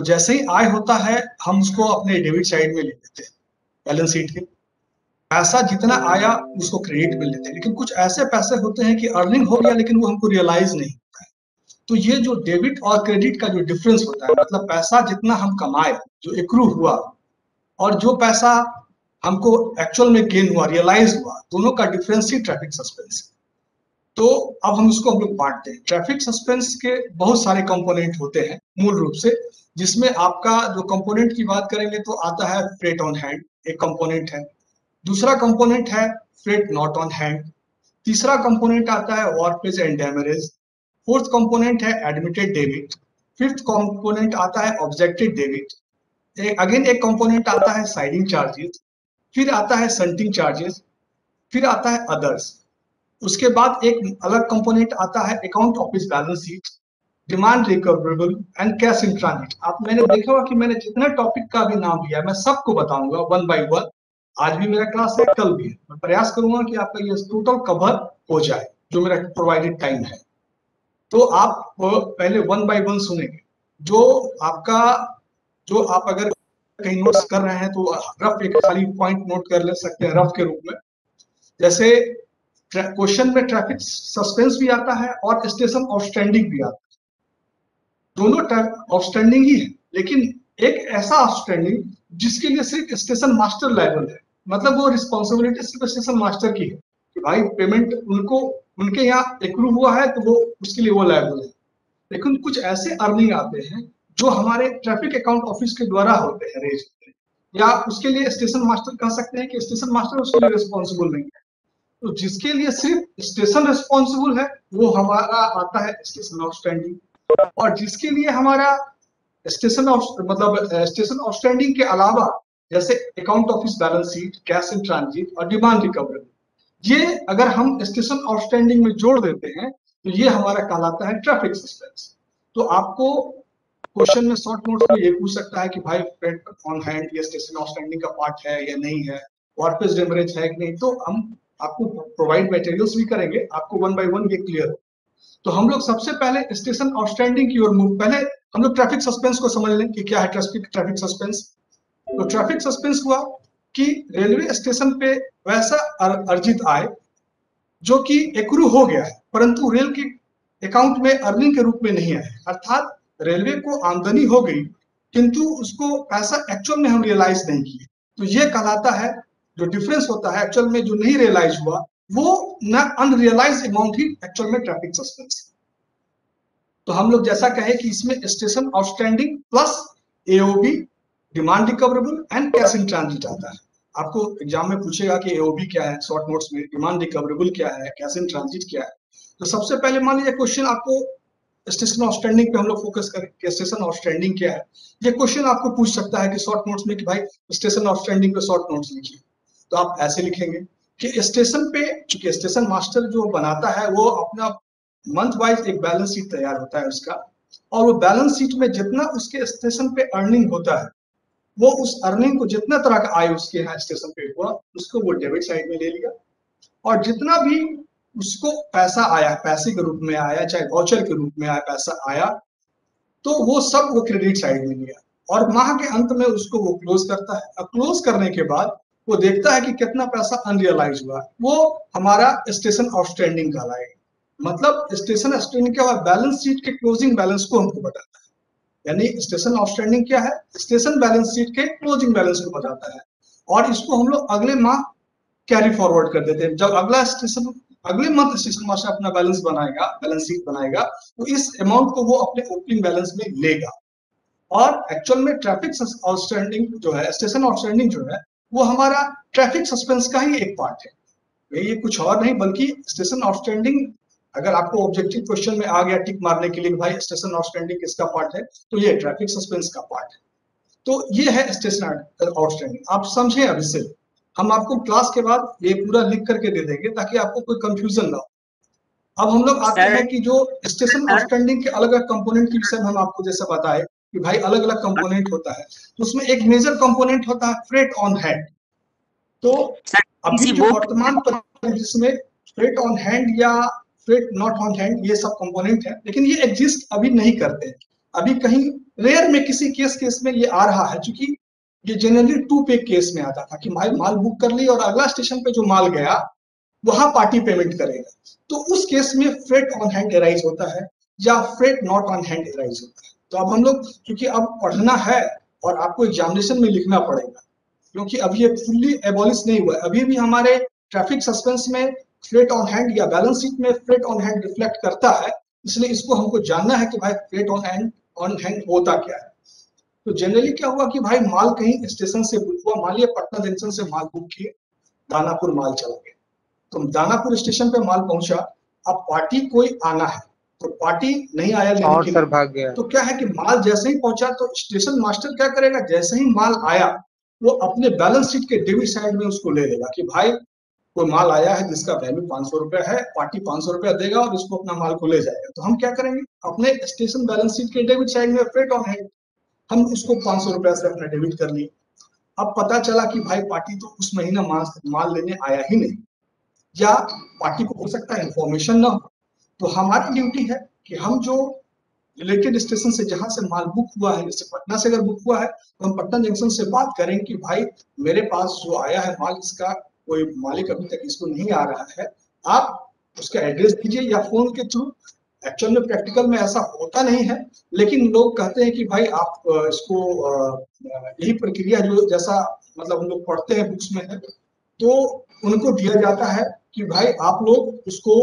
तो जैसे ही आय होता है, हम उसको अपने डेबिट साइड में ले लेते हैं, बैलेंस शीट के। पैसा जितना आया, उसको क्रेडिट में लेते हैं। लेकिन कुछ ऐसे पैसे होते हैं कि अर्निंग हो गया, लेकिन वो हमको रियलाइज़ नहीं होता है। तो ये जो डेबिट और क्रेडिट का जो डिफरेंस होता है मतलब पैसा जितना हम कमाए, जो एक्रू हुआ, और जो पैसा हमको एक्चुअल में गेन हुआ रियलाइज़ हुआ, दोनों का डिफरेंस ही ट्रैफ़िक सस्पेंस है। तो अब हम इसको हम लोग बांटते हैं। ट्रैफ़िक सस्पेंस के बहुत सारे कंपोनेंट होते हैं, मूल रूप से, जिसमें आपका जो कंपोनेंट की बात करेंगे तो आता है फ्रेट ऑन हैंड एक कंपोनेंट है। दूसरा कंपोनेंट है फ्रेट नॉट ऑन हैंड तीसरा कंपोनेंट आता है wharfage and demurrage fourth component है एडमिटेड डेबिट फिफ्थ कंपोनेंट आता है ऑब्जेक्टेड डेबिट अगेन एक कंपोनेंट आता है साइडिंग चार्जेस फिर आता है संटिंग चार्जेस फिर आता है अदर्स उसके बाद एक अलग कंपोनेंट आता है account office balance sheet demand recoverable and cash in transit आप, मैंने देखा होगा कि मैंने जितना टॉपिक का भी नाम लिया मैं सबको बताऊँगा वन बाय वन आज भी मेरा क्लास है, कल भी है। मैं प्रयास करूँगा कि आपका ये टोटल कवर हो जाए, जो मेरा प्रोवाइडेड टाइम है। तो आप पहले वन बाय वन सुनेंगे। जो आपका, जो आप अगर कहीं नोट्स कर रहे हैं तो रफ एक खाली पॉइंट नोट कर ले सकते हैं रफ के रूप में। जैसे क्वेश्चन में ट्रैफ़िक सस्पेंस भी आता है और स्टेशन आउटस्टैंडिंग भी आता है। दोनों आउटस्टैंडिंग ही है, लेकिन एक ऐसा आउटस्टैंडिंग जिसके लिए सिर्फ़ स्टेशन मास्टर लेवल है। मतलब वो रिस्पॉन्सिबिलिटी सिर्फ़ स्टेशन मास्टर की है कि भाई पेमेंट उनको, उनके यहाँ एक्रूव हुआ है तो वो उसके लिए वो लेवल है। लेकिन कुछ ऐसे अर्निंग आते हैं जो हमारे ट्रैफ़िक अकाउंट ऑफ़िस के द्वारा होते हैं रेज या उसके लिए स्टेशन मास्टर कह सकते हैं कि स्टेशन मास्टर उसके लिए रिस्पॉन्सिबल नहीं है। तो जिसके लिए सिर्फ़ स्टेशन रिस्पॉन्सिबल है, वो हमारा आता है स्टेशन आउटस्टैंडिंग और जिसके लिए हमारा स्टेशन ऑफ़ मतलब स्टेशन आउटस्टैंडिंग के अलावा जैसे account office balance sheet cash in transit और डिमांड रिकवरी ये अगर हम स्टेशन आउटस्टैंडिंग में जोड़ देते हैं तो ये हमारा कहलाता है ट्रैफ़िक सस्पेंस तो आपको क्वेश्चन में शॉर्ट नोट में ये पूछ सकता है कि भाई ऑन हैंड ये स्टेशन आउटस्टैंडिंग का पार्ट है या नहीं है? वार्पेज डेमरेज है कि नहीं? तो हम आपको प्रोवाइड मटेरियल्स भी करेंगे, आपको वन बाय वन ये क्लियर तो हम लोग सबसे पहले स्टेशन आउटस्टैंडिंग की ओर मूव पहले हम लोग ट्रैफ़िक सस्पेंस को समझ लें कि क्या है ट्रैफ़िक ट्रैफ़िक सस्पेंस तो ट्रैफ़िक सस्पेंस हुआ कि रेलवे स्टेशन पे वैसा अर्जित आय जो कि एक्रू हो गया है, परंतु रेल के अकाउंट में अर्निंग के रूप में नहीं आया अर्थात रेलवे को आमदनी हो गई, किंतु उसको पैसा एक्चुअल में हम रियलाइज़ नहीं किए। तो ये कहलाता है जो डिफरेंस होता है एक्चुअल में जो नहीं रियलाइज़ हुआ, वो न अनरियलाइज अमाउंट ही एक्चुअल में ट्रैफ़िक सस्पेंस तो हम लोग जैसा कहे कि इसमें station outstanding plus AOB demand recoverable and cash in transit आता है। आपको एग्ज़ाम में पूछेगा कि एओबी क्या है शॉर्ट नोट्स में डिमांड रिकवरेबल क्या है कैश इन ट्रांजिट क्या है। तो सबसे पहले मान लीजिए क्वेश्चन आपको स्टेशन आउटस्टैंडिंग पे हम लोग फोकस करें कि स्टेशन आउटस्टैंडिंग क्या है। ये क्वेश्चन आपको पूछ सकता है कि शॉर्ट नोट्स में कि भाई स्टेशन आउटस्टैंडिंग पे शॉर्ट नोट्स लिखिए। तो आप ऐसे लिखेंगे कि स्टेशन पे, चूँकि स्टेशन मास्टर जो बनाता है, वो अपना मंथ वाइज एक बैलेंस शीट तैयार होता है उसका। और वो बैलेंस शीट में जितना उसके स्टेशन पे अर्निंग होता है, वो उस अर्निंग को जितना तरह का आय उसके यहाँ स्टेशन पे हुआ, उसको वो डेबिट साइड में ले लिया। और जितना भी उसको पैसा आया, पैसे के रूप में आया, चाहे वाउचर के रूप में आया, पैसा आया तो वो सब वो क्रेडिट साइड में लिया। और माह के अंत में उसको वो क्लोज करता है। क्लोज करने के बाद वो देखता है कि कितना पैसा अनरियलाइज हुआ। वो हमारा स्टेशन आउटस्टैंडिंग कहलाएगा। मतलब स्टेशन आउटस्टैंडिंग क्या हुआ? बैलेंस शीट के क्लोजिंग बैलेंस को हमको बताता है। यानी स्टेशन आउटस्टैंडिंग क्या है? स्टेशन बैलेंस शीट के क्लोजिंग बैलेंस को बताता है। और इसको हम लोग अगले माह कैरी फॉरवर्ड कर देते हैं। जब अगला स्टेशन अगले मंथ स्टेशन मास्टर अपना बैलेंस बनाएगा बैलेंस शीट बनाएगा तो इस अमाउंट को वो अपने ओपनिंग बैलेंस में लेगा। और एक्चुअल में ट्रैफ़िक आउटस्टैंडिंग जो है स्टेशन आउटस्टैंडिंग जो है वो हमारा ट्रैफ़िक सस्पेंस का ही एक पार्ट है। ये कुछ और नहीं बल्कि स्टेशन आउटस्टैंडिंग अगर आपको ऑब्जेक्टिव क्वेश्चन में आ गया टिक मारने के लिए भाई स्टेशन आउटस्टैंडिंग किसका पार्ट है तो ये ट्रैफ़िक सस्पेंस का पार्ट है। तो ये है स्टेशन आउटस्टैंडिंग आप समझे अब इससे हम आपको क्लास के बाद ये पूरा लिख करके दे देंगे ताकि आपको कोई कंफ्यूजन ना हो। अब हम लोग आते हैं कि जो स्टेशन आउटस्टैंडिंग के अलग अलग कंपोनेंट के विषय में हम आपको जैसे बताए कि भाई अलग अलग कंपोनेंट होता है। तो उसमें एक मेजर कंपोनेंट होता है फ्रेट ऑन हैंड तो अभी जो वर्तमान परिदृश्य में फ्रेट ऑन हैंड या फ्रेट नॉट ऑन हैंड ये सब कंपोनेंट है। लेकिन ये एग्जिस्ट अभी नहीं करते। अभी कहीं रेयर में किसी केस केस में ये आ रहा है चूँकि ये जनरली टू पे केस में आता था कि भाई माल बुक कर ली और अगला स्टेशन पे जो माल गया वहाँ पार्टी पेमेंट करेगा। तो उस केस में फ्रेट ऑन हैंड एराइज होता है या freight not on hand arise होता है। तो अब हम लोग, क्योंकि अब पढ़ना है और आपको एग्जामिनेशन में लिखना पड़ेगा, क्योंकि अभी ये फुल्ली एबॉलिश नहीं हुआ है। अभी भी हमारे ट्रैफ़िक सस्पेंस में फ्लेट ऑन हैंड या बैलेंस शीट में फ्रेट ऑन हैंड रिफ्लेक्ट करता है, इसलिए इसको हमको जानना है कि भाई freight on hand on hand होता क्या है। तो जनरली क्या हुआ कि भाई माल कहीं स्टेशन से बुक हुआ, मान लिया पटना जंक्शन से माल बुक किए, दानापुर माल चला गया। तो दानापुर स्टेशन पे माल पहुँचा, अब पार्टी कोई आना है तो पार्टी नहीं आया और सर भाग गया। तो क्या है कि माल जैसे ही पहुँचा तो स्टेशन मास्टर क्या करेगा? जैसे ही माल आया वो अपने बैलेंस शीट के डेबिट साइड में उसको ले लेगा कि भाई कोई माल आया है जिसका वैल्यू पाँच सौ रुपया है पार्टी पाँच सौ रुपया देगा और उसको अपना माल को ले जाएगा। तो हम क्या करेंगे? अपने स्टेशन बैलेंस शीट के डेबिट साइड में फ्रेट ऑन है। हम उसको पाँच सौ रुपया से अपना डेबिट कर लिए। अब पता चला कि भाई पार्टी तो उस महीना माल माल लेने आया ही नहीं। या पार्टी को हो सकता है इंफॉर्मेशन ना हो। तो हमारी ड्यूटी है कि हम जो रिलेटेड स्टेशन से जहाँ से माल बुक हुआ है, जैसे पटना से अगर बुक हुआ है तो हम पटना जंक्शन से बात करें कि भाई, मेरे पास जो आया है माल, इसका कोई मालिक अभी तक इसको नहीं आ रहा है, आप उसका एड्रेस दीजिए या फ़ोन के थ्रू। एक्चुअल में प्रैक्टिकल में ऐसा होता नहीं है, लेकिन लोग कहते हैं कि भाई, आप इसको यही प्रक्रिया जो जैसा मतलब हम लोग पढ़ते हैं बुक्स में है तो उनको दिया जाता है कि भाई आप लोग उसको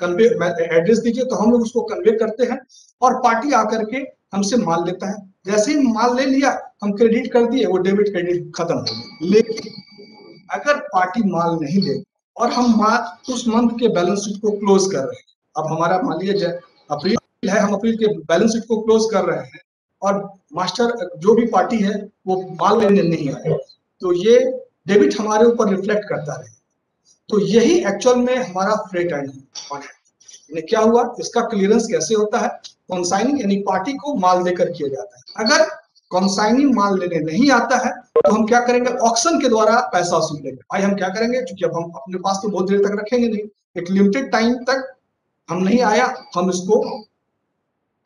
कन्वे एड्रेस दीजिए तो हम लोग उसको कन्वे करते हैं और पार्टी आकर के हमसे माल लेता है। जैसे ही माल ले लिया, हम क्रेडिट कर दिए, वो डेबिट क्रेडिट खत्म हो गया। लेकिन अगर पार्टी माल नहीं ले और हम माल उस मंथ के बैलेंस शीट को क्लोज कर रहे हैं, अब हमारा मान लीजिए अप्रैल है, हम अप्रैल के बैलेंस शीट को क्लोज कर रहे हैं और मास्टर जो भी पार्टी है, वो माल लेने नहीं आए। तो ये डेबिट हमारे ऊपर रिफ्लेक्ट करता रहे। तो यही एक्चुअल में हमारा फ्रेट एंड है। क्या हुआ? इसका क्लियरेंस कैसे होता है? कॉन्साइनिंग यानी पार्टी को माल देकर किया जाता है। अगर कॉन्साइनिंग माल लेने नहीं आता है तो हम क्या करेंगे? ऑक्शन के द्वारा पैसा वसूल लेंगे भाई हम क्या करेंगे? क्योंकि अब हम अपने पास तो बहुत देर तक रखेंगे नहीं। एक लिमिटेड टाइम तक हम नहीं आया हम इसको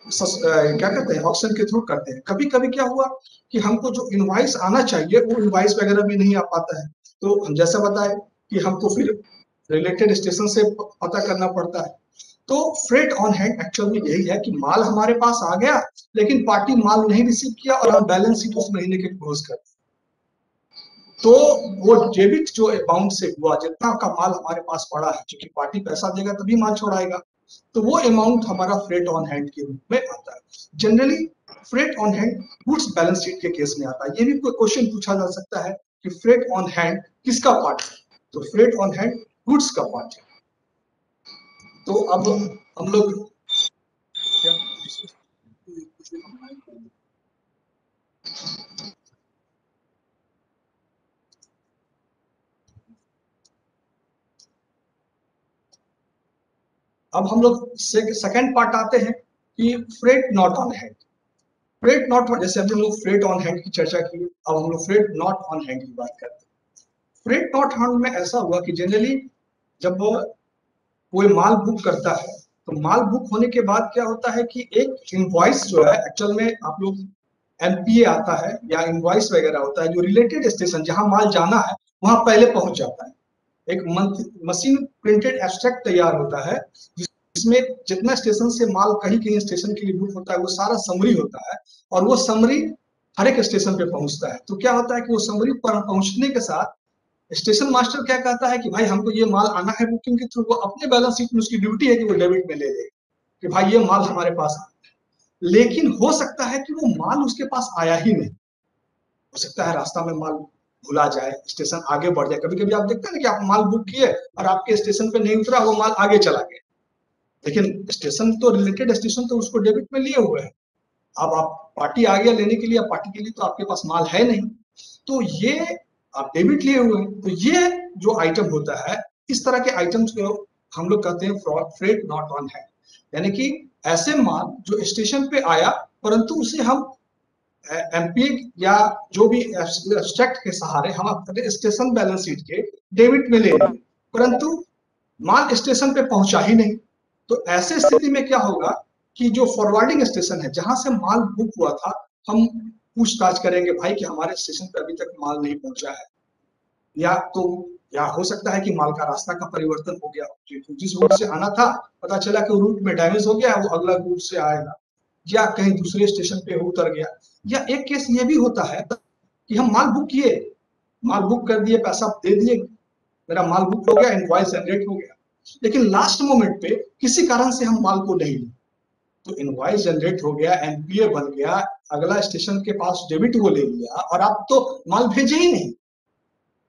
सस, आ, क्या कहते हैं? ऑप्शन के थ्रू करते हैं। कभी कभी क्या हुआ कि हमको जो इनवाइस आना चाहिए वो इनवाइस वगैरह भी नहीं आ पाता है। तो हम जैसा बताए कि हमको फिर रिलेटेड स्टेशन से पता करना पड़ता है। तो फ्रेट ऑन हैंड एक्चुअल में यही है कि माल हमारे पास आ गया, लेकिन पार्टी माल नहीं रिसीव किया और हम बैलेंस शीट उस महीने के क्लोज कर तो वो डेबिट जो अमाउंट से हुआ, जितना का माल हमारे पास पड़ा है क्योंकि पार्टी पैसा देगा तभी माल छोड़ाएगा तो वो अमाउंट हमारा फ्रेट ऑन हैंड के रूप में आता है। Generally freight on hand goods balance sheet के केस में आता है। ये भी कोई क्वेश्चन पूछा जा सकता है कि फ्रेट ऑन हैंड किसका पार्ट है? तो फ्रेट ऑन हैंड गुड्स का पार्ट है। तो अब हम लोग अब हम लोग सेकंड पार्ट आते हैं कि freight not on hand freight not जैसे हम लोग फ्रेट ऑन हैंड की चर्चा की, अब हम लोग फ्रेट नॉट ऑन हैंड की बात करते हैं। फ्रेट नॉट हैंड में ऐसा हुआ कि जनरली जब कोई माल बुक करता है तो माल बुक होने के बाद क्या होता है कि एक इनवॉइस जो है एक्चुअल में आप लोग एमपीए आता है या इनवॉइस वगैरह होता है, जो रिलेटेड स्टेशन जहाँ माल जाना है, वहाँ पहले पहुँच जाता है। एक मशीन प्रिंटेड एब्स्ट्रैक्ट तैयार होता है, जिसमें जितना स्टेशन से माल कहीं कहीं स्टेशन के लिए बुक होता है, वो सारा समरी होता है और वो समरी हर एक स्टेशन पे पहुँचता है। तो क्या होता है कि वो समरी पहुँचने के साथ स्टेशन मास्टर क्या कहता है कि भाई हमको ये माल आना है बुकिंग के थ्रू, वो अपने बैलेंस शीट में उसकी ड्यूटी है कि वो डेबिट में ले ले, कि भाई ये माल हमारे पास लेकिन हो सकता है कि वो माल उसके पास आया ही नहीं। हो सकता है रास्ता में माल भुला जाए, स्टेशन आगे बढ़ जाए। कभी कभी आप देखते हैं ना कि आप माल बुक किए और आपके स्टेशन पे नहीं उतरा, वो माल आगे चला गया। लेकिन स्टेशन तो रिलेटेड स्टेशन तो उसको डेबिट में लिए हुए हैं। अब आप पार्टी आ गया लेने के लिए, पार्टी के लिए तो आपके पास माल है नहीं। तो ये आप डेबिट लिए हुए हैं तो ये जो आइटम होता है, इस तरह के आइटम्स को हम लोग कहते हैं फ्रॉड फ्रेड नॉट ऑन है यानी कि ऐसे माल जो स्टेशन पे आया, परंतु उसे हम एमपी या जो भी एब्स्ट्रैक्ट के सहारे हम अपने स्टेशन बैलेंस शीट के डेबिट में ले रहे परंतु माल स्टेशन पे पहुँचा ही नहीं। तो ऐसे स्थिति में क्या होगा कि जो फॉरवर्डिंग स्टेशन है, जहाँ से माल बुक हुआ था, हम पूछताछ करेंगे, भाई, कि हमारे स्टेशन पे अभी तक माल नहीं पहुँचा है। या तो या हो सकता है कि माल का रास्ता का परिवर्तन हो गया जिस रूट से आना था, पता चला कि रूट में डैमेज हो गया, वो अगला रूट से आएगा। या कहीं दूसरे स्टेशन पे उतर गया। या एक केस ये भी होता है कि हम माल बुक किए, माल बुक कर दिए, पैसा दे दिए, मेरा माल बुक हो गया इनवॉइस जनरेट हो गया। लेकिन लास्ट मोमेंट पे किसी कारण से हम माल को नहीं तो इनवॉइस जनरेट हो गया एनपीए बन गया अगला स्टेशन के पास डेबिट वो ले लिया और आप तो माल भेजे ही नहीं।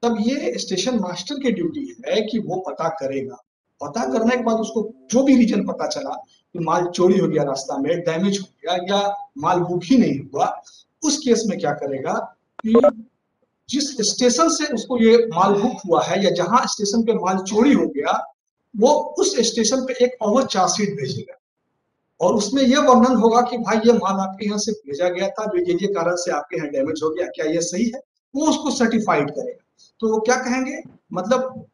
तब ये स्टेशन मास्टर की ड्यूटी है कि वो पता करेगा। पता करने के बाद उसको जो भी रीजन पता चला कि माल चोरी हो गया रास्ता में, डैमेज हो गया या माल बुक ही नहीं हुआ, उस केस में क्या करेगा कि जिस स्टेशन से उसको ये माल बुक हुआ है या जहाँ स्टेशन पे माल चोरी हो गया, वो उस स्टेशन पे एक ओवर चार्जशीट भेजेगा। और उसमें यह वर्णन होगा कि भाई ये माल आपके यहाँ से भेजा गया था, जो ये ये कारण से आपके यहाँ डैमेज हो गया, क्या ये सही है? वो उसको सर्टिफाइड करेगा। तो वो क्या कहेंगे? मतलब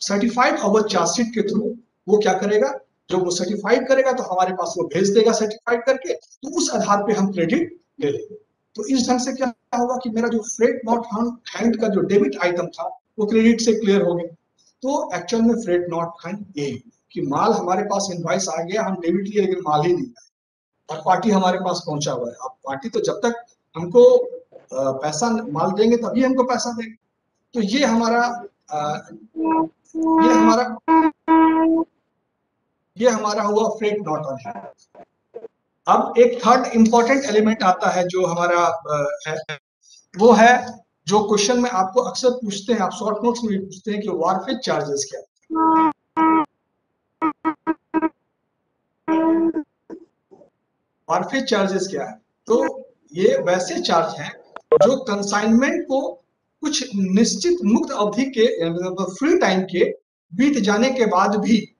सर्टिफाइड ओवर चार्जशीट के थ्रू वो क्या करेगा? जब वो सर्टिफाइड करेगा तो हमारे पास वो भेज देगा सर्टिफाइड करके तो उस आधार पे हम क्रेडिट ले लेंगे। तो इस ढंग से क्या होगा कि मेरा जो फ्रेट नॉट हैंड का जो डेबिट आइटम था, वो क्रेडिट से क्लियर हो गया। तो एक्चुअल में फ्रेट नॉट हैंड यही कि माल हमारे पास इनवाइस आ गया, हम डेबिट लिए लेकिन माल ही नहीं आया और पार्टी हमारे पास पहुँचा हुआ है। अब पार्टी तो जब तक हमको पैसा माल देंगे, तभी हमको पैसा देंगे। तो ये हमारा ये हमारा ये हमारा हुआ फ्रेट नॉट ऑन है अब एक थर्ड इंपॉर्टेंट एलिमेंट आता है जो हमारा है, वो है जो क्वेश्चन में आपको अक्सर पूछते हैं, आप शॉर्ट नोट्स में भी पूछते हैं कि वारफेज चार्जेस क्या वारफेज चार्जेस क्या है? तो ये वैसे चार्ज हैं जो कंसाइनमेंट को कुछ निश्चित मुक्त अवधि के फ्री टाइम के बीत जाने के बाद भी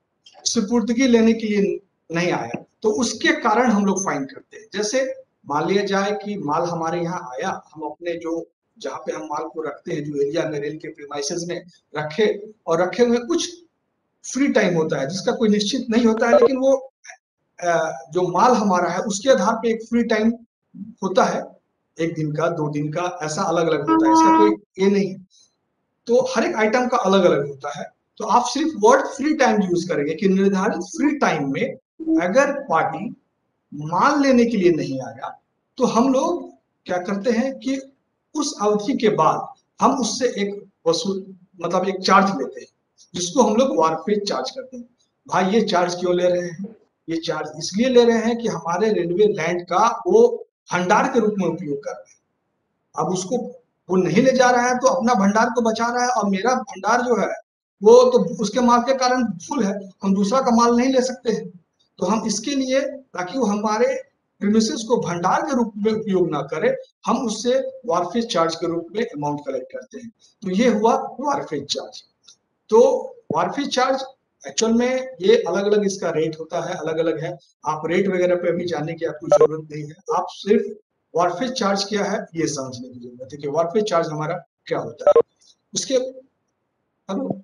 सुपुर्दगी लेने के लिए नहीं आया। तो उसके कारण हम लोग फाइन करते हैं। जैसे मान लिया जाए कि माल हमारे यहाँ आया, हम अपने जो, जहाँ पे हम माल को रखते हैं, जो एरिया में रेल के प्रीमाइसेस में रखे, और रखे हुए कुछ फ्री टाइम होता है, जिसका कोई निश्चित नहीं होता है, लेकिन वो जो माल हमारा है, उसके आधार पे एक फ्री टाइम होता है। एक दिन का, दो दिन का, ऐसा अलग अलग होता है। इसका कोई ये नहीं तो हर एक आइटम का अलग अलग होता है। तो आप सिर्फ़ वर्ड फ्री टाइम यूज़ करेंगे कि निर्धारित फ्री टाइम में अगर पार्टी माल लेने के लिए नहीं आया तो हम लोग क्या करते हैं कि उस अवधि के बाद हम उससे एक वसूल मतलब एक चार्ज लेते हैं, जिसको हम लोग वारफेज चार्ज करते हैं। भाई, ये चार्ज क्यों ले रहे हैं? ये चार्ज इसलिए ले रहे हैं कि हमारे रेलवे लैंड का वो भंडार के रूप में उपयोग कर रहे हैं। अब उसको वो नहीं ले जा रहा है तो अपना भंडार को बचा रहा है और मेरा भंडार जो है, वो तो उसके माल के कारण फुल है, हम दूसरा का माल नहीं ले सकते हैं। तो हम इसके लिए, ताकि वो हमारे प्रीमिसेस को भंडार के रूप में उपयोग ना करे, हम उससे वारफेज चार्ज के रूप में अमाउंट कलेक्ट करते हैं। तो ये हुआ वारफेज चार्ज तो वारफेज चार्ज एक्चुअल में ये अलग अलग इसका रेट होता है अलग अलग है। आप रेट वगैरह पे अभी जानने की आपको ज़रूरत नहीं है। आप सिर्फ़ वारफेज चार्ज क्या है, ये समझने की ज़रूरत है कि वारफेज चार्ज हमारा क्या होता है। उसके हेलो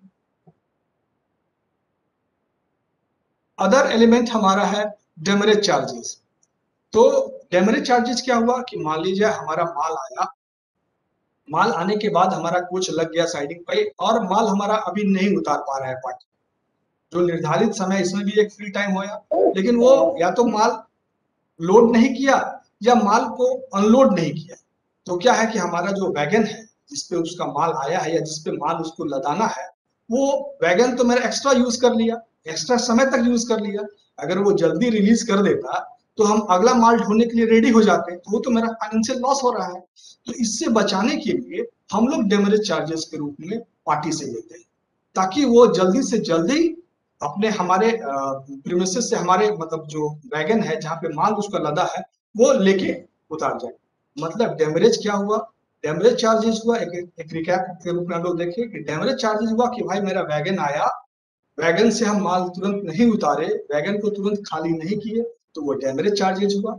अदर एलिमेंट हमारा है डेमरेज चार्जेस तो डेमरेज चार्जेस क्या हुआ कि मान लीजिए हमारा माल आया, माल आने के बाद हमारा कुछ लग गया साइडिंग पे और माल हमारा अभी नहीं उतार पा रहा है पार्टी जो निर्धारित समय, इसमें भी एक फ्री टाइम होया। लेकिन वो या तो माल लोड नहीं किया, या माल को अनलोड नहीं किया। तो क्या है कि हमारा जो वैगन है, जिसपे उसका माल आया है या जिसपे माल उसको लदाना है, वो वैगन तो मेरा एक्स्ट्रा यूज़ कर लिया एक्स्ट्रा समय तक यूज़ कर लिया। अगर वो जल्दी रिलीज़ कर देता तो हम अगला माल ढोने के लिए रेडी हो जाते तो वो तो मेरा फाइनेंशियल लॉस हो रहा है। तो इससे बचाने के लिए हम लोग डेमरेज चार्जेस के रूप में पार्टी से लेते हैं, ताकि वो जल्दी से जल्दी अपने हमारे प्रीमिसेस से हमारे मतलब जो वैगन है, जहाँ पे माल उसका लदा है, वो लेके उतार जाए। मतलब डेमरेज क्या हुआ? डेमरेज चार्जेस हुआ। एक एक रिकैप के रूप में लोग देखें कि डेमरेज चार्जेस हुआ कि भाई मेरा वैगन आया वैगन से हम माल तुरंत नहीं उतारे वैगन को तुरंत खाली नहीं किए तो वो डेमरेज चार्जेस हुआ।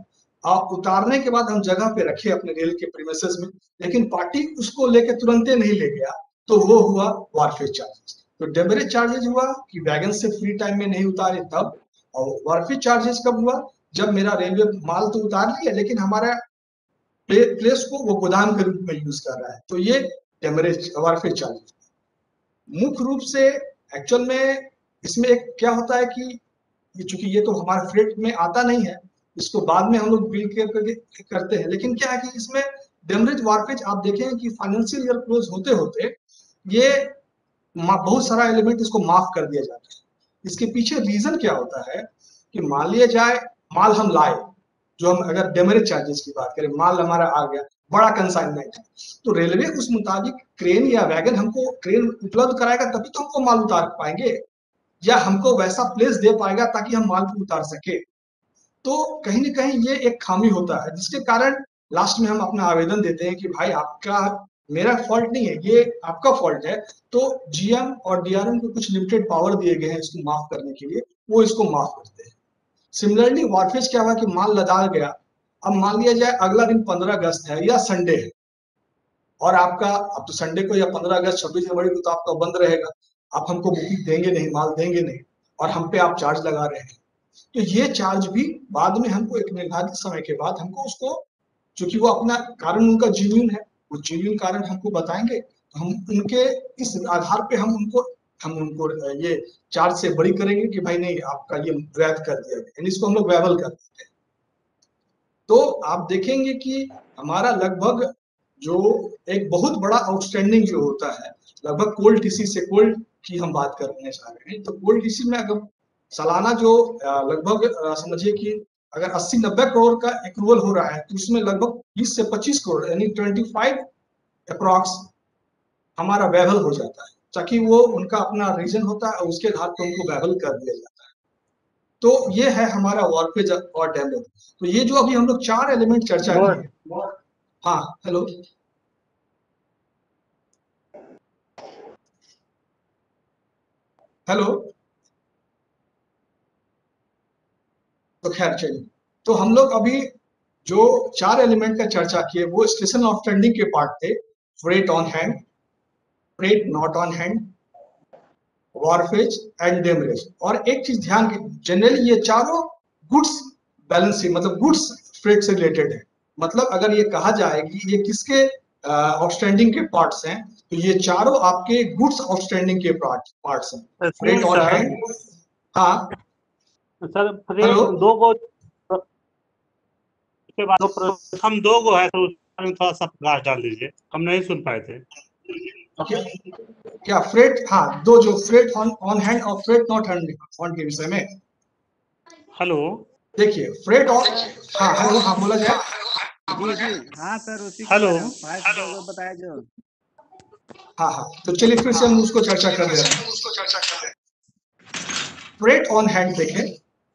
आप उतारने के बाद हम जगह पे रखे अपने रेल के प्रीमिसेस में, लेकिन पार्टी उसको लेके तुरंत नहीं ले गया तो वो हुआ वारफेज चार्जेस तो डेमरेज चार्जेज हुआ कि वैगन से फ्री टाइम में नहीं उतारे तब और वारफेज चार्जेस कब हुआ? जब मेरा रेलवे माल तो उतार लिया लेकिन हमारा प्ले, प्लेस को वो गोदाम के रूप में यूज़ कर रहा है। तो ये डेमरेज वारफेज चार्जेस मुख्य रूप से एक्चुअल में इसमें एक क्या होता है कि चूँकि ये तो हमारे फ्रेट में आता नहीं है इसको बाद में हम लोग बिल करके करते हैं। लेकिन क्या है कि इसमें डेमरेज वार्पेज आप देखें कि फाइनेंशियल ईयर क्लोज होते होते ये बहुत सारा एलिमेंट इसको माफ़ कर दिया जाता है। इसके पीछे रीजन क्या होता है कि मान लिया जाए, माल हम लाए, जो हम अगर डेमरेज चार्जेस की बात करें, माल हमारा आ गया, बड़ा कंसाइनमेंट है तो रेलवे उस मुताबिक क्रेन या वैगन हमको क्रेन उपलब्ध कराएगा, तभी तो हमको माल उतार पाएँगे, या हमको वैसा प्लेस दे पाएगा ताकि हम माल को उतार सके। तो कहीं ना कहीं ये एक खामी होता है, जिसके कारण लास्ट में हम अपना आवेदन देते हैं कि भाई आपका मेरा फॉल्ट नहीं है, ये आपका फॉल्ट है। तो जीएम और डीआरएम को कुछ लिमिटेड पावर दिए गए हैं इसको माफ़ करने के लिए, वो इसको माफ़ करते हैं। सिमिलरली वारफेज क्या हुआ कि माल लदाख गया। अब मान लिया जाए अगला दिन पंद्रह अगस्त है या संडे है। और आपका, अब तो संडे को या पंद्रह अगस्त, छब्बीस जनवरी को तो आपका बंद रहेगा। आप हमको बुकिंग देंगे नहीं, माल देंगे नहीं। और हम पे आप चार्ज लगा रहे हैं। तो ये चार्ज भी बाद में हमको एक निर्धारित समय के बाद हमको उसको, चूँकि वो अपना कारण उनका जीन्यून है वो जीन्यून कारण हमको बताएँगे तो हम उनके इस आधार पे हम उनको हम उनको ये चार्ज से बड़ी करेंगे कि भाई नहीं, आपका ये वैध कर दिया गया। इसको हम लोग वैबल कर देते हैं। तो आप देखेंगे कि हमारा लगभग जो एक बहुत बड़ा आउटस्टैंडिंग जो होता है, लगभग कोल्ड टीसी से कोल्ड की हम बात करने जा रहे हैं। तो कोल्ड टीसी में अगर सालाना जो लगभग समझिए कि अगर 80 नब्बे करोड़ का एक्रूवल हो रहा है तो उसमें लगभग 20 से 25 करोड़ यानी 25 अप्रॉक्स हमारा वेबल हो जाता है। ताकि वो उनका अपना रीजन होता है और उसके आधार पर उनको वेबल कर दिया जाता है। तो ये है हमारा वॉरपेज और डैमेज तो ये जो अभी हम लोग चार एलिमेंट चर्चा किए हाँ। हेलो हेलो तो खैर चलिए। तो हम लोग अभी जो चार एलिमेंट का चर्चा किए वो स्टेशन ऑफ़ ट्रेंडिंग के पार्ट थे। Freight on hand freight not on hand wharfage and demurrage और एक चीज़ ध्यान जनरली ये चारों गुड्स बैलेंसिंग मतलब गुड्स फ्रेट से रिलेटेड है। मतलब अगर ये कहा जाए कि ये किसके आउटस्टैंडिंग के पार्ट्स हैं तो ये चारों आपके गुड्स आउटस्टैंडिंग के पार्ट पार्ट्स हैं। फ्रेट ऑन हैंड हाँ। सर दो गो के बाद हम दो गो है तो थोड़ा सा प्रकाश डाल दीजिए। हम नहीं सुन पाए थे। ओके। क्या फ्रेट हाँ दो जो फ्रेट ऑन ऑन हैंड और फ्रेट नॉट हैंड ऑन के विषय में। हेलो? देखिए फ्रेट ऑन हाँ हेलो हाँ बोला जाए। जी जी हाँ सर उसी हेलो? हेलो? बताया जो। हाँ हाँ तो चलिए फिर से हम उसको चर्चा कर रहे हैं। फ्रेट ऑन हैंड देखें।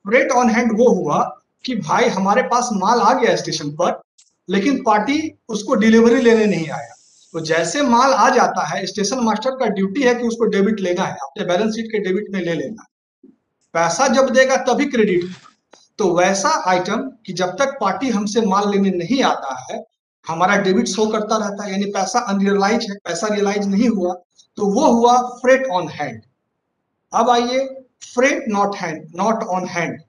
फ्रेट ऑन हैंड वो हुआ कि भाई हमारे पास माल आ गया स्टेशन पर, लेकिन पार्टी उसको डिलीवरी लेने नहीं आया। तो जैसे माल आ जाता है, स्टेशन मास्टर का ड्यूटी है कि उसको डेबिट लेना है, अपने बैलेंस शीट के डेबिट में ले लेना। पैसा जब देगा तभी क्रेडिट। तो वैसा आइटम कि जब तक पार्टी हमसे माल लेने नहीं आता है, हमारा डेबिट शो करता रहता है, यानी पैसा अनरियलाइज है, पैसा रियलाइज़ नहीं हुआ तो वो हुआ फ्रेट ऑन हैंड अब आइए freight not hand not on hand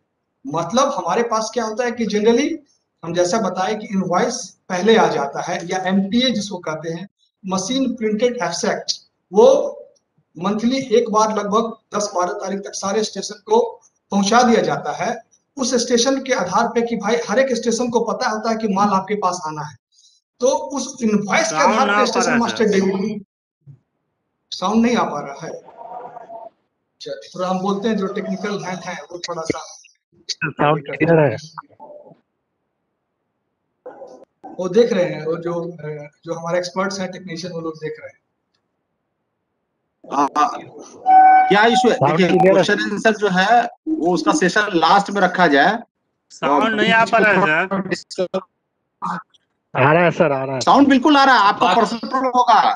मतलब हमारे पास क्या होता है कि जनरली हम जैसा बताए कि इनवॉइस पहले आ जाता है या एमपीए जिसको कहते हैं मशीन प्रिंटेड एब्सेक्ट वो मंथली एक बार लगभग 10-12 तारीख तक सारे स्टेशन को पहुँचा दिया जाता है। उस स्टेशन के आधार पे कि भाई हर एक स्टेशन को पता होता है कि माल आपके पास आना है। तो उस इनवॉइस के आधार पे स्टेशन मास्टर डेबिट साउंड नहीं आ पा रहा है। थोड़ा हम बोलते हैं जो टेक्निकल हैंड है वो थोड़ा सा साउंड क्लियर है? वो देख रहे हैं वो जो जो हमारे एक्सपर्ट्स हैं टेक्नीशियन वो लोग देख रहे हैं। आ, क्या इशू है? देखिए क्वेश्चन आंसर जो है वो उसका सेशन लास्ट में रखा जाए। साउंड नहीं आ पा रहा है सर आ रहा है सर आ रहा है। साउंड बिल्कुल आ रहा है आपका पर्सनल प्रॉब्लम होगा।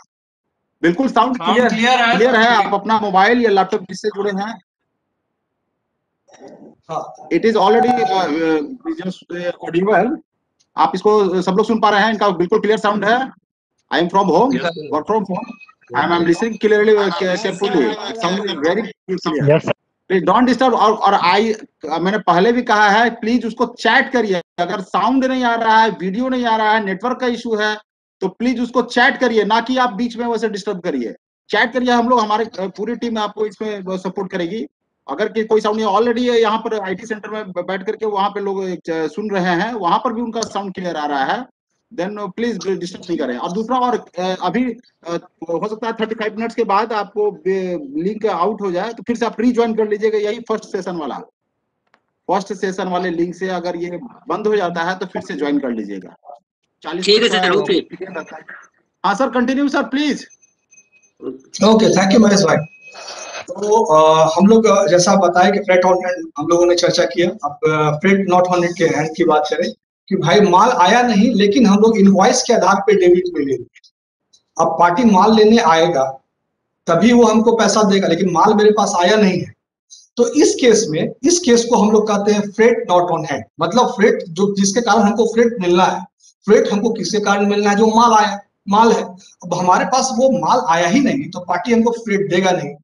बिल्कुल साउंड क्लियर क्लियर है? क्लियर है आप अपना मोबाइल या लैपटॉप जिससे जुड़े हैं? इट इज़ ऑलरेडी ऑडिबल आप इसको सब लोग सुन पा रहे हैं इनका बिल्कुल क्लियर साउंड है। I am from home work from home I am listening clearly carefully sound very clear please don't disturb और और आई मैंने पहले भी कहा है प्लीज़ उसको चैट करिए। अगर साउंड नहीं आ रहा है वीडियो नहीं आ रहा है नेटवर्क का इशू है तो प्लीज़ उसको चैट करिए, ना कि आप बीच में वैसे डिस्टर्ब करिए। चैट करिए, हम लोग हमारे पूरी टीम आपको इसमें सपोर्ट करेगी। अगर कि कोई साउंड ऑलरेडी यहाँ पर आईटी सेंटर में बैठ करके वहाँ पे लोग सुन रहे हैं, वहाँ पर भी उनका साउंड क्लियर आ रहा है। देन प्लीज़ डिस्टर्ब नहीं करें। और दूसरा और अभी हो सकता है थर्टी फाइव मिनट्स के बाद आपको लिंक आउट हो जाए तो फिर से आप रीज्वाइन कर लीजिएगा यही फ़र्स्ट सेशन वाला। फ़र्स्ट सेशन वाले लिंक से अगर ये बंद हो जाता है तो फिर से ज्वाइन कर लीजिएगा। ठीक है सर, ओके। हाँ sir continue sir please okay thank you Mahesh भाई तो अ, हम लोग जैसा आप बताए कि फ्रेट ऑन हैंड हम लोगों ने चर्चा किया अब फ्रेट नॉट ऑन के हैंड की बात करें कि भाई माल आया नहीं लेकिन हम लोग इनवॉइस के आधार पे डेबिट में ले अब पार्टी माल लेने आएगा तभी वो हमको पैसा देगा लेकिन माल मेरे पास आया नहीं है। तो इस केस में इस केस को हम लोग कहते हैं फ्रेट नॉट ऑन हैंड मतलब फ्रेट जो जिसके कारण हमको फ्रेट मिलना है। फ्रेट हमको किसके कारण मिलना है? जो माल आया, माल है। अब हमारे पास वो माल आया ही नहीं तो पार्टी हमको फ्रेट देगा नहीं।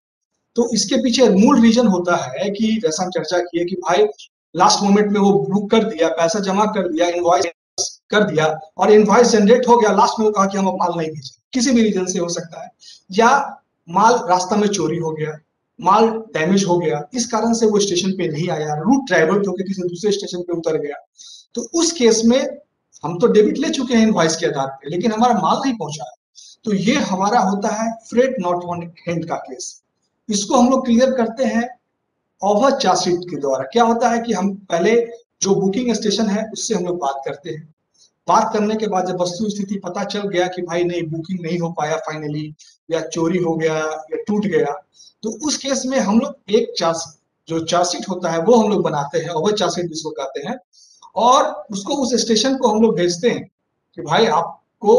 तो इसके पीछे मूल रीजन होता है कि जैसा हम चर्चा किए कि भाई लास्ट मोमेंट में वो बुक कर दिया, पैसा जमा कर दिया इनवॉइस कर दिया, और इनवॉइस जनरेट हो गया लास्ट में वो कहा कि हम अब माल नहीं भेजे किसी भी रीजन से हो सकता है। या माल रास्ता में चोरी हो गया, माल डैमेज हो गया, इस कारण से वो स्टेशन पे नहीं आया रूट ट्रैवल होकर किसी दूसरे स्टेशन पे उतर गया। तो उस केस में हम तो डेबिट ले चुके हैं इनवॉइस के आधार पे, लेकिन हमारा माल नहीं पहुँचा है। तो ये हमारा होता है फ्रेट नॉट ऑन हैंड का केस इसको हम लोग क्लियर करते हैं ओवर चार्जशीट के द्वारा। क्या होता है कि हम पहले जो बुकिंग स्टेशन है, उससे हम लोग बात करते हैं। बात करने के बाद जब वस्तु स्थिति पता चल गया कि भाई नहीं बुकिंग नहीं हो पाया फाइनली या चोरी हो गया, या टूट गया तो उस केस में हम लोग एक चार्ज जो चार्जशीट होता है, वो हम लोग बनाते हैं ओवर चार्जशीट जिसको कहते हैं और उसको उस स्टेशन को हम लोग भेजते हैं कि भाई आपको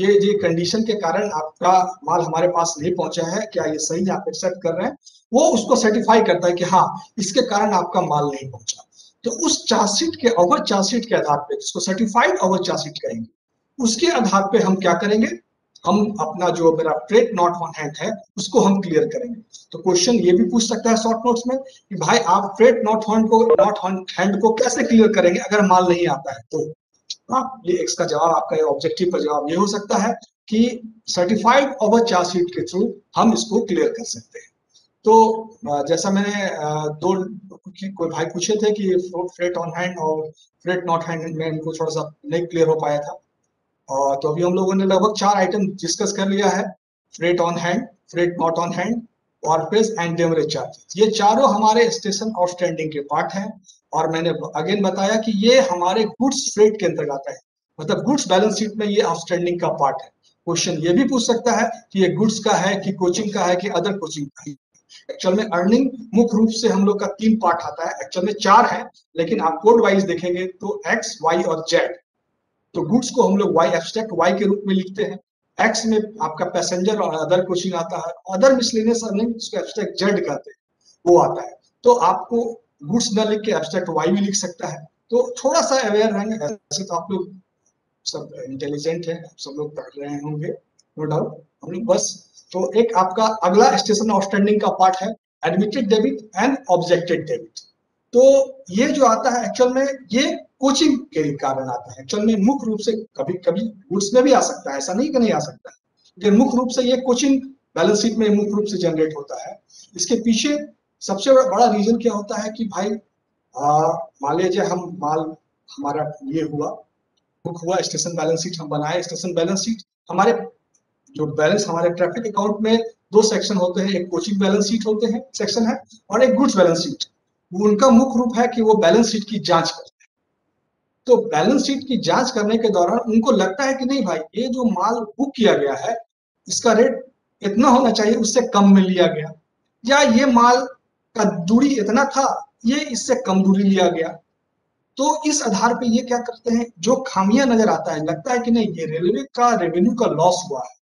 ये ये कंडीशन के कारण आपका माल हमारे पास नहीं पहुँचा है, क्या ये सही आप एक्सेप्ट कर रहे हैं? वो उसको सर्टिफाई करता है कि हाँ इसके कारण आपका माल नहीं पहुँचा। तो उस चार्जशीट के ओवर चार्जशीट के आधार पे, जिसको सर्टिफाइड ओवर चार्जशीट कहेंगे, उसके आधार पे हम क्या करेंगे? हम अपना जो मेरा फ्रेट नॉट ऑन हैंड है, उसको हम क्लियर करेंगे। तो क्वेश्चन ये भी पूछ सकता है शॉर्ट नोट्स में कि भाई आप फ्रेट नॉट ऑन को नॉट ऑन हैंड को कैसे क्लियर करेंगे अगर माल नहीं आता है? तो हाँ ये एक्स का जवाब, आपका ऑब्जेक्टिव का जवाब ये हो सकता है कि सर्टिफाइड ओवर चार्जशीट के थ्रू हम इसको क्लियर कर सकते हैं। तो जैसा मैंने दो कोई भाई पूछे थे कि फ्रेट ऑन हैंड और फ्रेट नॉट हैंड में इनको थोड़ा सा नहीं क्लियर हो पाया था। तो अभी हम लोगों ने लगभग चार आइटम डिस्कस कर लिया है। Freight on hand freight not on hand wharfage and demurrage charge ये चारों हमारे स्टेशन आउटस्टैंडिंग के पार्ट हैं और मैंने अगेन बताया कि ये हमारे गुड्स फ्रेट के अंतर्गत आता है। मतलब गुड्स बैलेंस शीट में ये आउटस्टैंडिंग का पार्ट है। क्वेश्चन ये भी पूछ सकता है कि ये गुड्स का है कि कोचिंग का है कि अदर कोचिंग का है। एक्चुअल में अर्निंग मुख्य रूप से हम लोग का तीन पार्ट आता है। एक्चुअल में चार है, लेकिन आप कोड वाइज देखेंगे तो एक्स वाई और जेड तो गुड्स को हम लोग वाई एब्स्ट्रैक्ट वाई के रूप में लिखते हैं। एक्स में आपका पैसेंजर और अदर कोचिंग आता है। अदर मिसलेनियस अर्निंग उसको एब्स्ट्रैक्ट जेड कहते हैं। वो आता है। तो आपको गुड्स न लिख के एब्स्ट्रैक्ट वाई भी लिख सकता है। तो थोड़ा सा अवेयर रहेंगे ऐसे तो आप लोग सब इंटेलिजेंट है सब लोग पढ़ रहे होंगे नो डाउट हम लोग बस तो एक आपका अगला स्टेशन आउटस्टैंडिंग का पार्ट है admitted debit and objected debit तो ये जो आता है एक्चुअल में ये कोचिंग के कारण आता है। में मुख्य रूप से कभी कभी गुड्स में भी आ सकता है, ऐसा नहीं कि नहीं आ सकता है। लेकिन मुख्य रूप से ये कोचिंग बैलेंस शीट में मुख्य रूप से जनरेट होता है। इसके पीछे सबसे बड़ा रीजन क्या होता है कि भाई मान लीजिए हम माल हमारा ये हुआ, बुक हुआ, स्टेशन बैलेंस शीट हम बनाए। स्टेशन बैलेंस शीट हमारे, जो बैलेंस हमारे ट्रैफ़िक अकाउंट में दो सेक्शन होते हैं, एक कोचिंग बैलेंस शीट होते हैं, सेक्शन है, और एक गुड्स बैलेंस शीट। उनका मुख्य रूप है कि वो बैलेंस शीट की जाँच करते हैं तो बैलेंस शीट की जाँच करने के दौरान उनको लगता है कि नहीं भाई, ये जो माल बुक किया गया है, इसका रेट इतना होना चाहिए, उससे कम में लिया गया। या ये माल का दूरी इतना था, ये इससे कम दूरी लिया गया। तो इस आधार पे ये क्या करते हैं, जो खामियाँ नज़र आता है, लगता है कि नहीं, ये रेलवे का रेवेन्यू का लॉस हुआ है।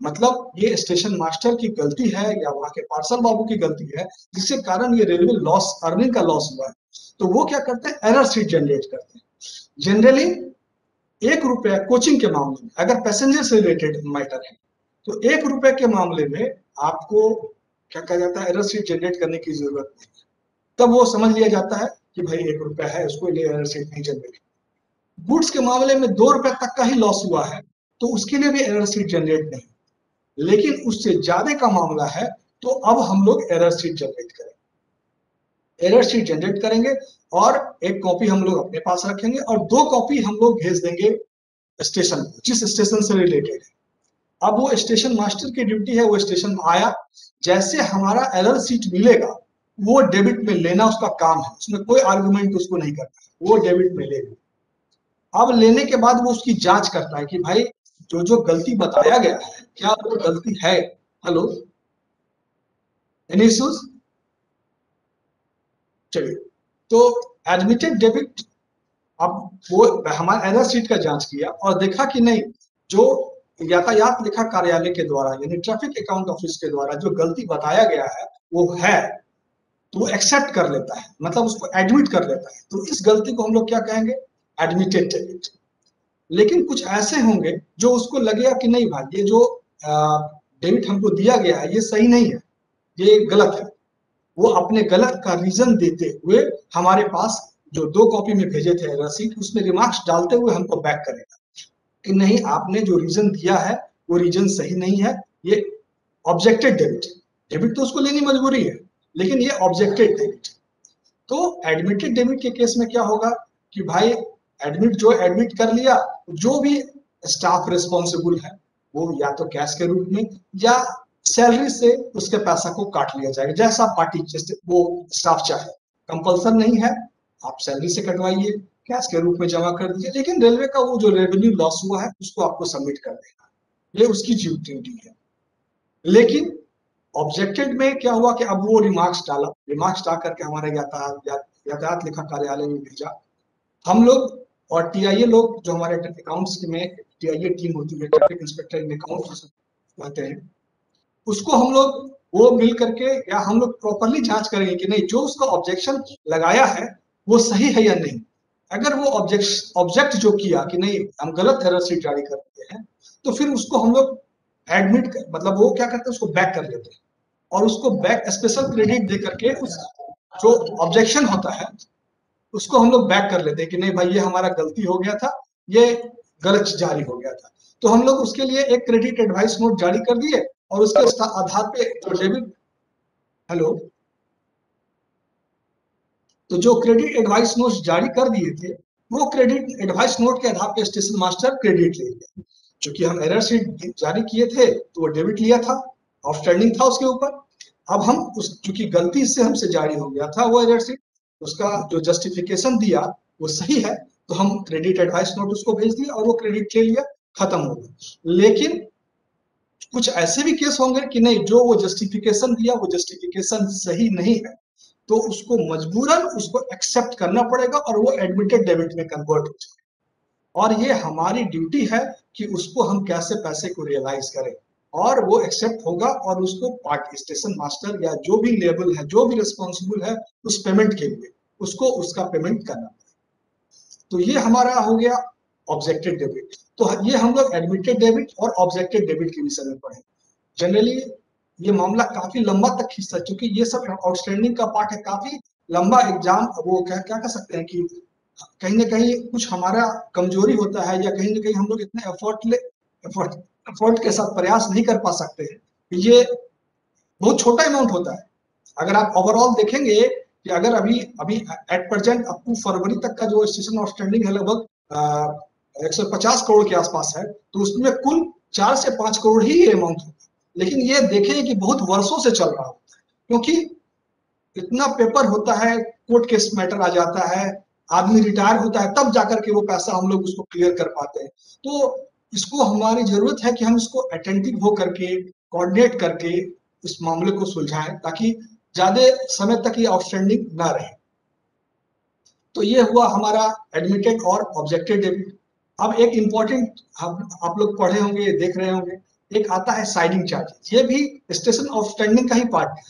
मतलब ये स्टेशन मास्टर की गलती है, या वहाँ के पार्सल बाबू की गलती है, जिसके कारण ये रेलवे लॉस अर्निंग का लॉस हुआ है। तो वो क्या करते हैं एरर सीट जनरेट करते हैं। जनरली एक रुपया कोचिंग के मामले में, अगर पैसेंजर से रिलेटेड मैटर है तो एक रुपए के मामले में आपको क्या कहा जाता है एरर सीट जनरेट करने की ज़रूरत नहीं है। तब वो समझ लिया जाता है कि भाई एक रुपया है, उसको लिए एरर सीट नहीं जनरेट गुड्स के मामले में दो रुपए तक का ही लॉस हुआ है तो उसके लिए भी एरर सीट जनरेट नहीं लेकिन उससे ज़्यादा का मामला है तो अब हम लोग एरर सीट जनरेट करेंगे। एरर सीट जनरेट करेंगे और एक कॉपी हम लोग अपने पास रखेंगे और दो कॉपी हम लोग भेज देंगे स्टेशन जिस स्टेशन से रिलेटेड है। अब वो स्टेशन मास्टर की ड्यूटी है, वो स्टेशन आया। जैसे हमारा एरर सीट मिलेगा, वो डेबिट में लेना उसका काम है। उसमें कोई आर्गुमेंट उसको नहीं करना वो डेबिट में लेगा। अब लेने के बाद वो उसकी जाँच करता है कि भाई, जो जो गलती बताया गया है, क्या वो गलती है? हेलो एनी चलिए। तो एडमिटेड डेबिट अब वो हमारे एरर सीट का जाँच किया और देखा कि नहीं, जो यातायात लेखा कार्यालय के द्वारा, यानी ट्रैफ़िक अकाउंट ऑफ़िस के द्वारा जो गलती बताया गया है, वो है तो वो एक्सेप्ट कर लेता है। मतलब उसको एडमिट कर लेता है। तो इस गलती को हम लोग क्या कहेंगे? एडमिटेड डेबिट लेकिन कुछ ऐसे होंगे जो उसको लगेगा कि नहीं भाई, ये जो डेबिट हमको दिया गया है, ये सही नहीं है। ये गलत है। वो अपने गलत का रीजन देते हुए हमारे पास जो दो कॉपी में भेजे थे रसीद, उसमें रिमार्क्स डालते हुए हमको बैक करेगा। कि नहीं, आपने जो रीजन दिया है, वो रीजन सही नहीं है। ये ऑब्जेक्टेड डेबिट डेबिट तो उसको लेनी मजबूरी है, लेकिन ये ऑब्जेक्टेड डेबिट तो एडमिटेड डेबिट के केस में क्या होगा कि भाई एडमिट जो एडमिट कर लिया, जो भी स्टाफ रिस्पॉन्सिबल है, वो या तो कैश के रूप में, या सैलरी से उसके पैसा को काट लिया जाएगा। जैसा पार्टी, जैसे वो स्टाफ चाहे कंपल्सन नहीं है, आप सैलरी से कटवाइए, कैश के रूप में जमा कर दीजिए, लेकिन रेलवे का वो जो रेवेन्यू लॉस हुआ है, उसको आपको सबमिट कर देना। ये उसकी ड्यूटी है। लेकिन ऑब्जेक्टेड में क्या हुआ कि अब वो रिमार्क्स डाला रिमार्क्स डाल करके हमारे यातायात यातायात लिखा कार्यालय में भेजा। हम लोग और टीआईए लोग जो हमारे अकाउंट्स में टीआईए टीम होती है ट्रैफ़िक इंस्पेक्टर इन अकाउंट्स कहते हैं उसको हम लोग, वो मिल करके या हम लोग प्रॉपरली जाँच करेंगे कि नहीं, जो उसका ऑब्जेक्शन लगाया है, वो सही है या नहीं। अगर वो ऑब्जेक्ट ऑब्जेक्ट जो किया कि नहीं, हम गलत एरर सीट जारी करते हैं तो फिर उसको हम लोग एडमिट मतलब वो क्या करते हैं, उसको बैक कर लेते हैं। और उसको बैक स्पेशल क्रेडिट दे करके उस जो ऑब्जेक्शन होता है, उसको हम लोग बैक कर लेते हैं कि नहीं भाई, ये हमारा गलती हो गया था, ये गलत जारी हो गया था। तो हम लोग उसके लिए एक क्रेडिट एडवाइस नोट जारी कर दिए और उसके आधार पे जो डेबिट हेलो? तो जो क्रेडिट एडवाइस नोट जारी कर दिए थे वो क्रेडिट एडवाइस नोट के आधार पे स्टेशन मास्टर क्रेडिट ले लिया चूँकि हम एरर शीट जारी किए थे तो वो डेबिट लिया था आउटस्टैंडिंग था उसके ऊपर। अब हम उस चूँकि गलती से हमसे जारी हो गया था वो एरर शीट उसका जो जस्टिफिकेशन दिया वो सही है तो हम क्रेडिट एडवाइस नोट उसको भेज दिया और वो क्रेडिट ले लिया खत्म हो गया। लेकिन कुछ ऐसे भी केस होंगे कि नहीं, जो वो जस्टिफिकेशन दिया, वो जस्टिफिकेशन सही नहीं है तो उसको मजबूरन उसको एक्सेप्ट करना पड़ेगा और वो एडमिटेड डेबिट में कन्वर्ट हो जाए और ये हमारी ड्यूटी है कि उसको हम कैसे पैसे को रियलाइज़ करें। और वो एक्सेप्ट होगा और उसको पार्ट स्टेशन मास्टर या जो भी लेबल है, जो भी रिस्पॉन्सिबल है, उस पेमेंट के लिए, उसको उसका पेमेंट करना पड़ेगा। तो ये हमारा हो गया ऑब्जेक्टेड डेबिट तो ये हम लोग एडमिटेड डेबिट और ऑब्जेक्टेड डेबिट के विषय में पढ़े जनरली ये मामला काफ़ी लंबा तक खींचता है, क्योंकि ये सब आउटस्टैंडिंग का पार्ट है। काफ़ी लंबा एग्ज़ाम वो क्या क्या कह सकते हैं कि कहीं ना कहीं कुछ हमारा कमज़ोरी होता है या कहीं ना कहीं हम लोग इतने एफर्ट ले एफर्ट एफर्ट के साथ प्रयास नहीं कर पा सकते हैं। ये बहुत छोटा अमाउंट होता है। अगर आप ओवरऑल देखेंगे कि अगर अभी अभी एट प्रेजेंट अप टू फरवरी तक का जो स्टेशन आउटस्टैंडिंग है लगभग एक सौ पचास करोड़ के आसपास है तो उसमें कुल चार से पाँच करोड़ ही ये अमाउंट होता है लेकिन ये देखें कि बहुत वर्षों से चल रहा होता है, क्योंकि इतना पेपर होता है कोर्ट केस मैटर आ जाता है, आदमी रिटायर होता है, तब जाकर के वो पैसा हम लोग उसको क्लियर कर पाते हैं। तो इसको हमारी ज़रूरत है कि हम इसको अटेंटिव हो करके कोऑर्डिनेट करके इस मामले को सुलझाएँ, ताकि ज़्यादा समय तक ये आउटस्टैंडिंग ना रहे। तो ये हुआ हमारा एडमिटेड और ऑब्जेक्टेड डेबिट अब एक इंपॉर्टेंट आप लोग पढ़े होंगे, देख रहे होंगे, एक आता है साइडिंग चार्जेस ये भी स्टेशन ऑफ़ स्टैंडिंग का ही पार्ट है।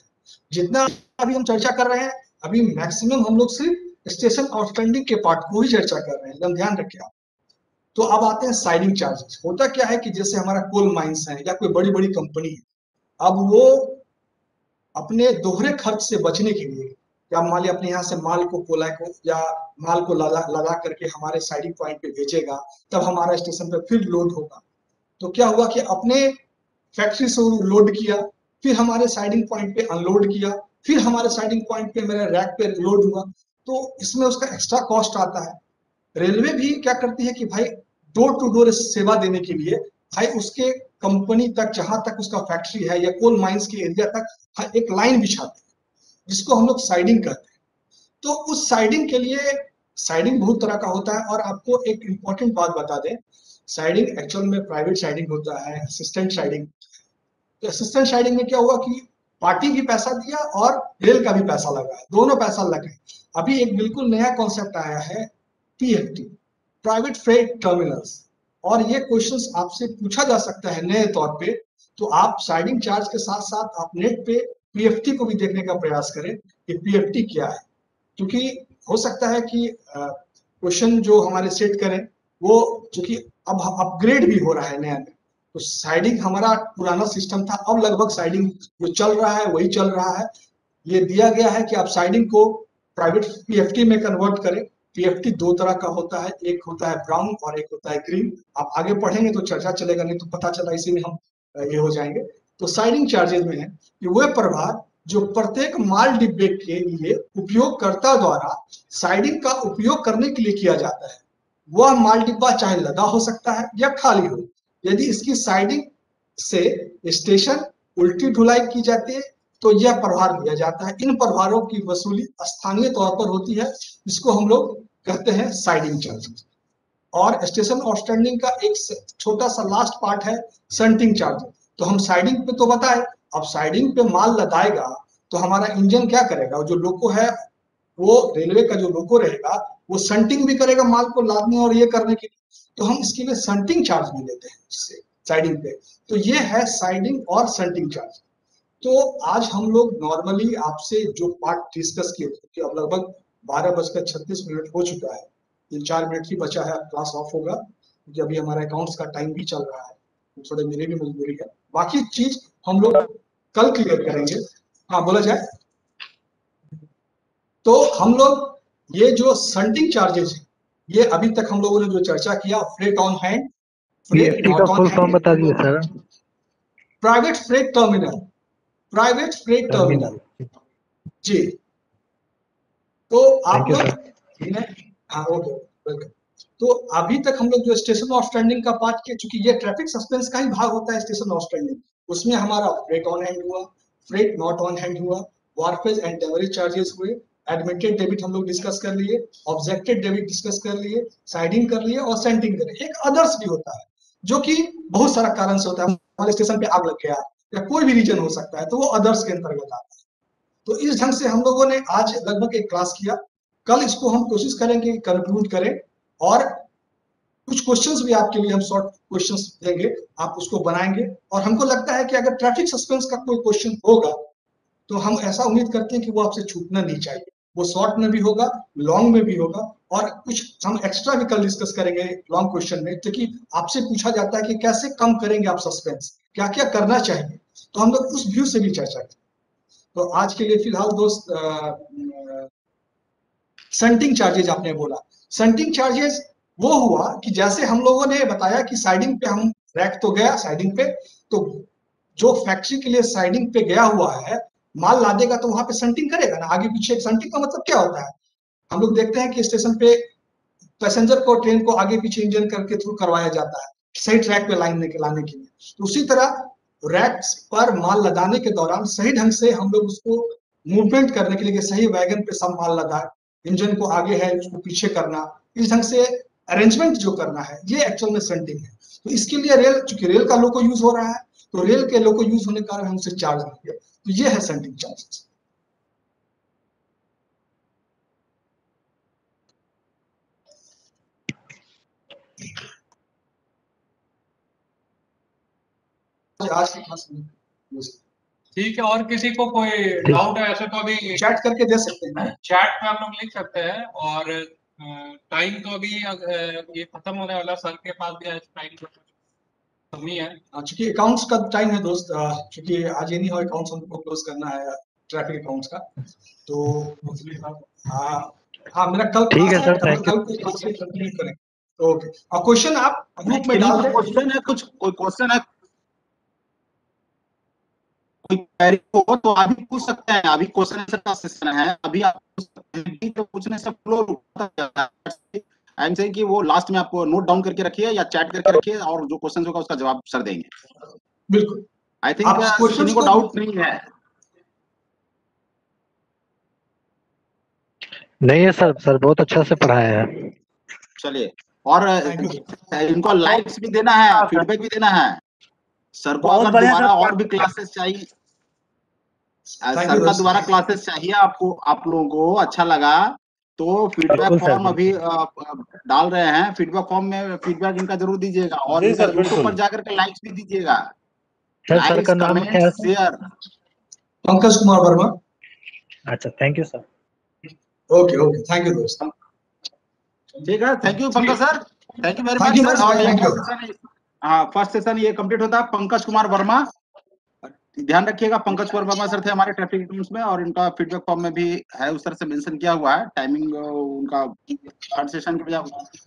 जितना अभी हम चर्चा कर रहे हैं, अभी मैक्सिमम हम लोग सिर्फ़ स्टेशन ऑफ़ स्टैंडिंग के पार्ट को ही चर्चा कर रहे हैं। एकदम ध्यान रखिए आप। तो अब आते हैं साइडिंग चार्जेस होता क्या है कि जैसे हमारा कोल माइंस है या कोई बड़ी बड़ी कंपनी है, अब वो अपने दोहरे खर्च से बचने के लिए, या मान लिया अपने यहाँ से माल को, कोला को, या माल को लदा लदा करके हमारे साइडिंग पॉइंट पे भेजेगा तब हमारा स्टेशन पे फिर लोड होगा। तो क्या हुआ कि अपने फैक्ट्री से लोड किया, फिर हमारे साइडिंग पॉइंट पे अनलोड किया, फिर हमारे साइडिंग पॉइंट पे मेरे रैक पे लोड हुआ। तो इसमें उसका एक्स्ट्रा कॉस्ट आता है। रेलवे भी क्या करती है कि भाई डोर टू डोर सेवा देने के लिए, भाई उसके कंपनी तक, जहाँ तक उसका फैक्ट्री है या कोल माइंस के एरिया तक एक लाइन बिछाते हैं, जिसको हम लोग साइडिंग कहते हैं। तो उस साइडिंग के लिए साइडिंग बहुत तरह का होता है और आपको एक इंपॉर्टेंट बात बता दें साइडिंग एक्चुअल में प्राइवेट साइडिंग होता है असिस्टेंट साइडिंग तो असिस्टेंट साइडिंग में क्या हुआ कि पार्टी भी पैसा दिया और रेल का भी पैसा लगा है दोनों पैसा लगे। अभी एक बिल्कुल नया कॉन्सेप्ट आया है पीएफटी प्राइवेट फ्रेट टर्मिनल्स और ये क्वेश्चंस आपसे पूछा जा सकता है नए तौर पे तो आप साइडिंग चार्ज के साथ साथ आप नेट पे पीएफटी को भी देखने का प्रयास करें कि पीएफटी क्या है। क्योंकि हो सकता है कि क्वेश्चन जो हमारे सेट करें, वो चूँकि अब अपग्रेड भी हो रहा है नया में तो साइडिंग हमारा पुराना सिस्टम था, अब लगभग साइडिंग जो चल रहा है, वही चल रहा है। ये दिया गया है कि आप साइडिंग को प्राइवेट पीएफटी में कन्वर्ट करें। पीएफटी दो तरह का होता है, एक होता है ब्राउन और एक होता है ग्रीन आप आगे पढ़ेंगे तो चर्चा चलेगा, नहीं तो पता चला, इसी में हम ये हो जाएँगे। तो साइडिंग चार्जेज में है कि वह प्रभार जो प्रत्येक माल डिब्बे के लिए उपयोगकर्ता द्वारा साइडिंग का उपयोग करने के लिए किया जाता है। वह माल डिब्बा चाहे लदा हो सकता है या खाली हो। यदि इसकी साइडिंग से स्टेशन उल्टी ढुलाई की जाती है तो यह प्रभार दिया जाता है। इन प्रभारों की वसूली स्थानीय तौर पर होती है, जिसको हम लोग कहते हैं साइडिंग चार्ज और स्टेशन आउटस्टैंडिंग का एक छोटा सा लास्ट पार्ट है सेंटिंग चार्ज तो हम साइडिंग पे तो बताए अब साइडिंग पे माल लदाएगा तो हमारा इंजन क्या करेगा? जो लोको है, वो रेलवे का जो लोको रहेगा, वो संटिंग भी करेगा माल को लादने और ये करने के लिए। तो हम इसके लिए संटिंग चार्ज भी लेते हैं इससे साइडिंग पे। तो ये है साइडिंग और संटिंग चार्ज तो आज हम लोग नॉर्मली आपसे जो पार्ट डिस्कस किए थे अब लगभग बारह बजकर छत्तीस मिनट हो चुका है। तीन चार मिनट ही बचा है क्लास ऑफ़ होगा। क्योंकि अभी हमारा अकाउंट्स का टाइम भी चल रहा है। थोड़े मेरी भी मजबूरी है। बाकी चीज़ हम लोग कल क्लियर करेंगे। हाँ बोला जाए। तो हम लोग ये जो संटिंग चार्जेस है ये अभी तक हम लोगों ने जो चर्चा किया फ्रेट ऑन हैंड बता private freight terminal private freight terminal जी। तो आप लोग हाँ ओके वेलकम तो अभी तक हम लोग जो स्टेशन ऑफ़ स्टैंडिंग का पार्ट किया चूँकि ये ट्रैफ़िक सस्पेंस का ही भाग होता है स्टेशन ऑफ़ स्टैंडिंग उसमें हमारा फ्रेट ऑन हैंड हुआ फ्रेट नॉट ऑन हैंड हुआ वारफेज एंड डेवरेज चार्जेस हुए एडमिटेड डेबिट हम लोग डिस्कस कर लिए ऑब्जेक्टेड डेबिट डिस्कस कर लिए साइडिंग कर लिए और सेंटिंग कर लिए। एक अदर्स भी होता है, जो कि बहुत सारा कारण से होता है। स्टेशन पे आग लग गया, या कोई भी रीजन हो सकता है तो वो अदर्स के अंतर्गत आता है। तो इस ढंग से हम लोगों ने आज लगभग एक क्लास किया। कल इसको हम कोशिश करेंगे कंक्लूड करें और कुछ क्वेश्चंस भी आपके लिए हम शॉर्ट क्वेश्चंस देंगे, आप उसको बनाएँगे। और हमको लगता है कि अगर ट्रैफ़िक सस्पेंस का कोई क्वेश्चन होगा तो हम ऐसा उम्मीद करते हैं कि वो आपसे छूटना नहीं चाहिए। वो शॉर्ट में भी होगा लॉन्ग में भी होगा। और कुछ हम एक्स्ट्रा भी कल डिस्कस करेंगे लॉन्ग क्वेश्चन में, क्योंकि आपसे पूछा जाता है कि कैसे कम करेंगे आप सस्पेंस क्या क्या करना चाहिए? तो हम लोग उस व्यू से भी चर्चा करें तो आज के लिए फ़िलहाल दोस्त संटिंग चार्जेज आपने बोला। संटिंग चार्जेस वो हुआ कि जैसे हम लोगों ने बताया कि साइडिंग पे हम रैक तो गया साइडिंग पे तो जो फैक्ट्री के लिए साइडिंग पे गया हुआ है, माल लादेगा तो वहाँ पे संटिंग करेगा ना? आगे पीछे संटिंग का मतलब क्या होता है? हम लोग देखते हैं कि स्टेशन पे पैसेंजर को ट्रेन को आगे पीछे इंजन करके थ्रू करवाया जाता है, सही ट्रैक पे लाइन लेके, लाने के लिए। तो उसी तरह रैक पर माल लदाने के दौरान सही ढंग से हम लोग उसको मूवमेंट करने के लिए सही वैगन पे सब माल लदा इंजन को आगे है, उसको पीछे करना, इस ढंग से अरेंजमेंट जो करना है ये एक्चुअल में सेंटिंग है। तो इसके लिए रेल चूँकि रेल का लोको यूज़ हो रहा है तो रेल के लोको यूज़ होने के कारण हमसे चार्ज लेंगे तो ये है सेंटिंग चार्जेस आज की क्लास ठीक है और किसी को कोई डाउट है ऐसे तो अभी चैट करके दे सकते हैं। चैट में आप लोग लिख सकते हैं और टाइम तो अभी ये खत्म होने वाला सर के पास भी आज टाइम कमी है। हाँ, चूँकि अकाउंट्स का टाइम है दोस्त चूँकि आज ये नहीं हो अकाउंट्स हमको क्लोज करना है ट्रैफ़िक अकाउंट्स का। तो हाँ हाँ मेरा कल ठीक है सर, कल thank you. कल को क्लास में कंटिन्यू करेंगे ओके और क्वेश्चन आप ग्रुप में डाल दें। क्वेश्चन है कुछ कोई क्वेश्चन है? कोई क्वेरी हो तो अभी पूछ सकते हैं अभी क्वेश्चन आंसर का सेशन है अभी आप हैं तो फ्लो आई एम सेइंग कि वो लास्ट में आप नोट डाउन करके रखिए या चैट करके रखिए और जो क्वेश्चन होगा उसका जवाब सर देंगे। बिल्कुल। आई थिंक आप questions किसी को डाउट नहीं है। नहीं है सर सर बहुत अच्छा से पढ़ाया है। चलिए और इनको लाइक्स भी देना है फीडबैक भी देना है। सर को अगर दोबारा और भी क्लासेस चाहिए सर का दोबारा क्लासेस चाहिए आपको आप लोगों को अच्छा लगा। तो फीडबैक फॉर्म अभी डाल रहे हैं। फीडबैक फॉर्म में फीडबैक इनका ज़रूर दीजिएगा और इनका यूट्यूब पर जाकर के लाइक्स भी दीजिएगा। सर सर लाइक्स का नाम कमेंट क्या है सर? शेयर पंकज कुमार वर्मा। अच्छा thank you sir okay okay thank you दोस्त। ठीक है thank you Pankaj sir thank you very much sir हाँ फ़र्स्ट सेशन ये कंप्लीट होता है पंकज कुमार वर्मा। ध्यान रखिएगा पंकज कुमार वर्मा सर थे हमारे ट्रैफ़िक अकाउंट्स में और इनका फीडबैक फॉर्म में भी है उस तरह से मेंशन किया हुआ है। टाइमिंग उनका थर्ड सेशन के बजाय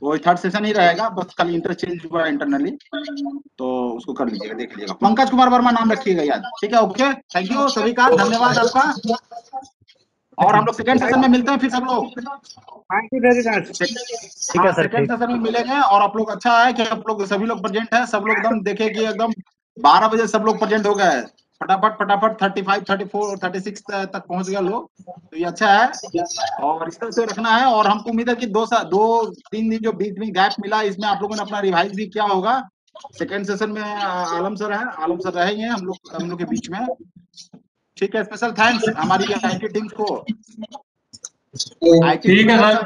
वो थर्ड सेशन ही रहेगा बस खाली इंटरचेंज हुआ इंटरनली तो उसको कर लीजिएगा देख लीजिएगा। पंकज कुमार वर्मा नाम रखिएगा याद ठीक है ओके थैंक यू सभी का धन्यवाद आपका। और हम लोग सेकंड सेशन में मिलते हैं फिर सब लोग। है सेकंड सेशन में मिलेंगे और आप लोग अच्छा है कि आप लोग सभी लोग प्रेजेंट है सब लोग एकदम देखे कि एकदम 12 बजे सब लोग प्रेजेंट हो गए। फटाफट फटाफट 35 34 36 तक पहुँच गए लोग। तो ये अच्छा है। और इस तरह से रखना है। और हमको उम्मीद है कि दो सा- दो तीन दिन जो बीच में गैप मिला इसमें आप लोगों ने अपना रिवाइज भी किया होगा। सेकेंड सेशन में आलम सर है। आलम सर रहेंगे हम लोग हम लोग के बीच में। ठीक है स्पेशल थैंक्स हमारी आईटी टीम को। ठीक है सर।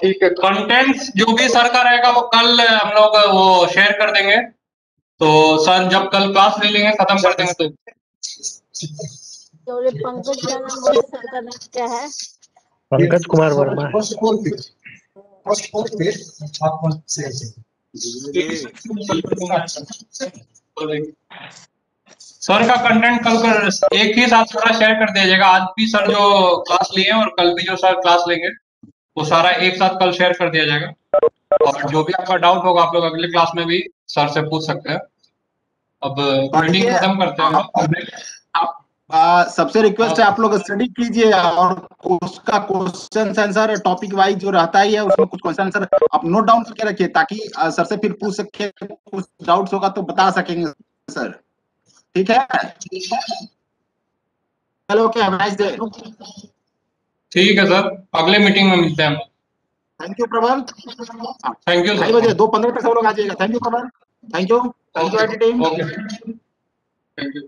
ठीक है कंटेंट जो भी सर का रहेगा वो कल हम लोग वो शेयर कर देंगे। तो सर जब कल क्लास ले लेंगे खत्म कर देंगे तो। पंकज है? कुमार वर्मा है। फ़र्स्ट सर का कंटेंट कल कर एक ही साथ सारा शेयर कर दिया जाएगा आज भी सर जो क्लास लिए हैं और कल भी जो सर क्लास लेंगे वो सारा एक साथ कल शेयर कर दिया जाएगा। और जो भी आपका डाउट होगा आप लोग अगले क्लास में भी सर से पूछ सकते हैं। अब मीटिंग खत्म करते हैं। आ, सबसे रिक्वेस्ट है आप लोग स्टडी कीजिए और उसका क्वेश्चन आंसर टॉपिक वाइज जो रहता ही है उसमें कुछ क्वेश्चन आंसर आप नोट डाउन करके रखिए ताकि सर से फिर पूछ सके कुछ डाउट्स होगा तो बता सकेंगे सर ठीक है? चलो ओके नाइस डे ठीक है सर अगले मीटिंग में मिलते हैं thank you Prabal thank you ढाई बजे दो पंद्रह तक सब लोग आ जाएगा thank you Prabal thank you thank you team thank you